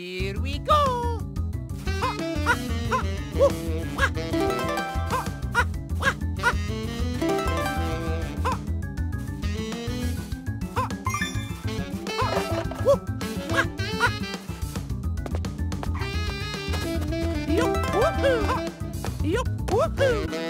Here we go! Yup, woohoo! Yup, woohoo!